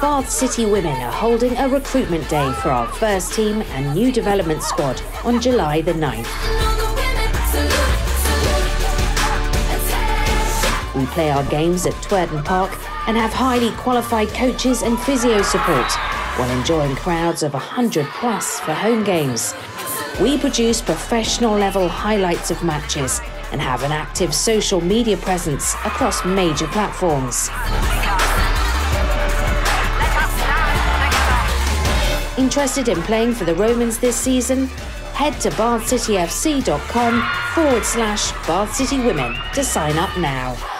Bath City Women are holding a recruitment day for our first team and new development squad on July the 9th. We play our games at Twerton Park and have highly qualified coaches and physio support while enjoying crowds of 100 plus for home games. We produce professional level highlights of matches and have an active social media presence across major platforms. Interested in playing for the Romans this season? Head to bathcityfc.com forward slash Bath City Women to sign up now.